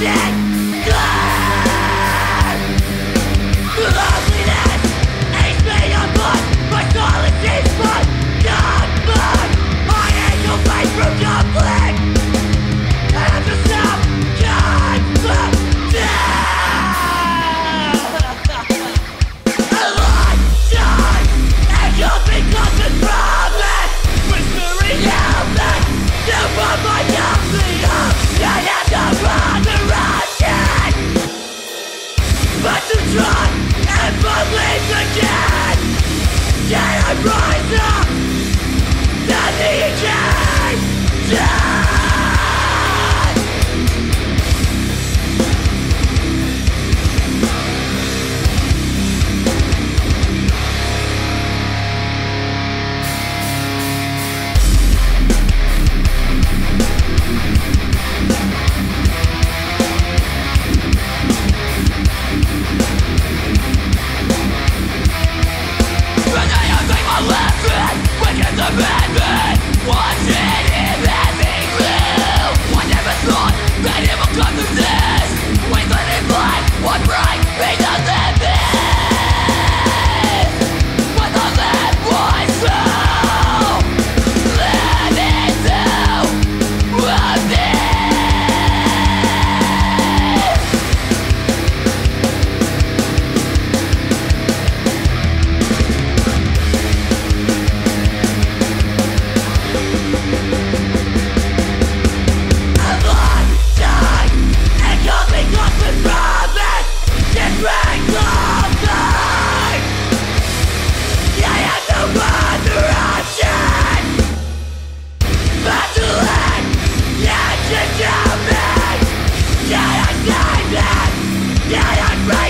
Yeah. But I am my lesson the madman watching Yeah, I'm right.